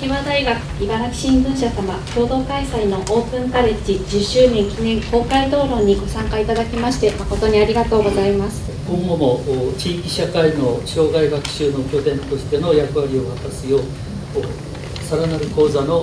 常盤大学茨城新聞社様共同開催のオープンカレッジ10周年記念公開討論にご参加いただきまして誠にありがとうございます。今後も地域社会の障害学習の拠点としての役割を果たすようさらなる講座の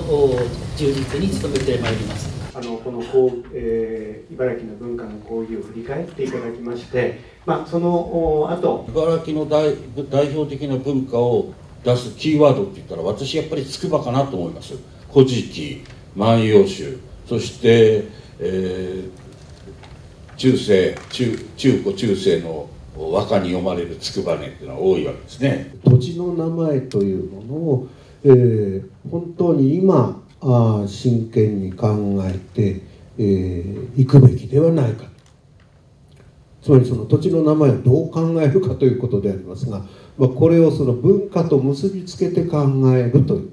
充実に努めてまいります。あのこのこう、えー、茨城の文化の講義を振り返っていただきまして、まあ、その後。茨城の代代表的な文化を出すキーワードって言ったら私やっぱり筑波かなと思います「古事記」「万葉集」そして、えー、中世中中古中世の和歌に読まれる筑波ねっていうのは多いわけですね。土地の名前というものを、えー、本当に今あ真剣に考えて、えー、行くべきではないかつまりその土地の名前をどう考えるかということでありますが、まあ、これをその文化と結びつけて考えるという。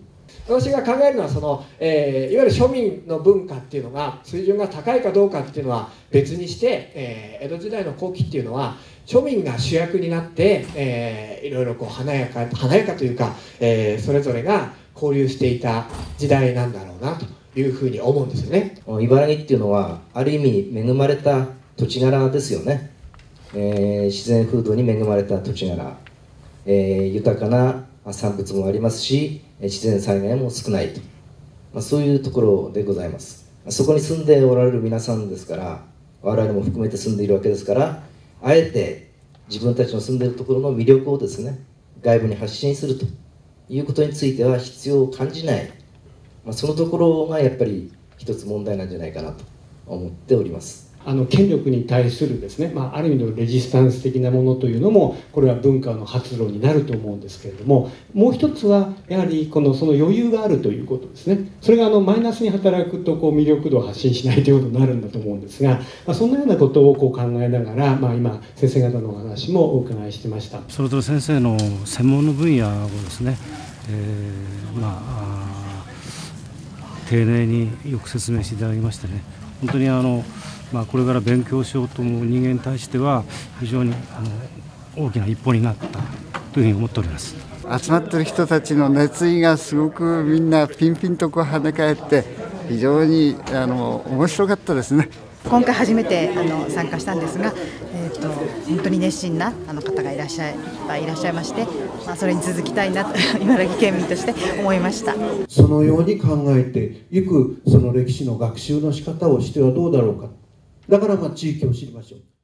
私が考えるのはその、えー、いわゆる庶民の文化っていうのが水準が高いかどうかっていうのは別にして、えー、江戸時代の後期っていうのは庶民が主役になって、えー、いろいろこう華やか華やかというか、えー、それぞれが交流していた時代なんだろうなというふうに思うんですよね。茨城っていうのはある意味恵まれた土地柄ですよね、えー、自然風土に恵まれた土地柄、えー、豊かな産物もありますし自然災害も少ないと、まあ、そういうところでございます。そこに住んでおられる皆さんですから我々も含めて住んでいるわけですからあえて自分たちの住んでいるところの魅力をですね外部に発信するということについては必要を感じない、まあ、そのところがやっぱり一つ問題なんじゃないかなと思っております。あの権力に対するですね、まあ、ある意味のレジスタンス的なものというのもこれは文化の発露になると思うんですけれどももう一つはやはりこのその余裕があるということですね。それがあのマイナスに働くとこう魅力度を発信しないということになるんだと思うんですが、まあ、そんなようなことをこう考えながら、まあ、今先生方のお話もお伺いしてました。それぞれ先生の専門の分野をですねえー、まあ丁寧によく説明していただきましてね本当にあの、まあ、これから勉強しようと思う人間に対しては非常にあの大きな一歩になったというふうに思っております集まってる人たちの熱意がすごくみんなピンピンとこう跳ね返って非常にあの面白かったですね。今回初めてあの参加したんですが、えーと、本当に熱心なあの方がいらっしゃいいらっしゃいまして、まあ、それに続きたいなと 茨城県民として思いました。そのように考えていくその歴史の学習の仕方をしてはどうだろうか。だからまあ地域を知りましょう。